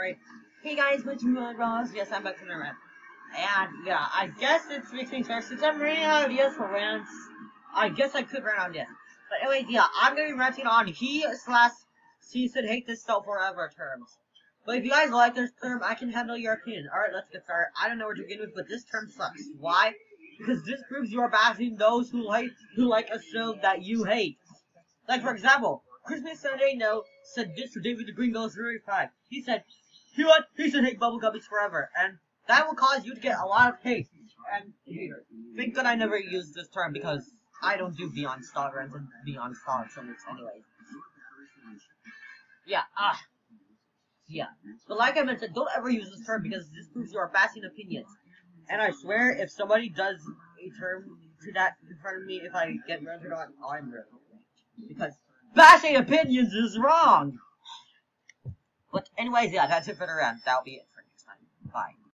Alright. Hey guys, what's going Ross? Yes, I'm back from the rant. And yeah, I guess it's makes me since I'm running out of ideas for rants. I guess I could rant on this. But anyways, yeah, I'm gonna be ranting on he slash should hate this stuff forever terms. But if you guys like this term, I can handle your opinion. Alright, let's get started. I don't know where to begin with, but this term sucks. Why? Because this proves you are bashing those who like who like a show that you hate. Like for example, Christmas Sunday No said this to David the Green Ghost 5. He said, what? He should hate bubble guppies forever. And that will cause you to get a lot of hate. And thank God I never used this term because I don't do Beyond Star runs and Beyond Star summits anyway. Yeah, ah. Yeah. But like I mentioned, don't ever use this term because this proves you are bashing opinions. And I swear, if somebody does a term to that in front of me, if I get rendered on, I'm really Because bashing opinions is wrong! But anyways, yeah, that's it for the round. That'll be it for next time. Bye.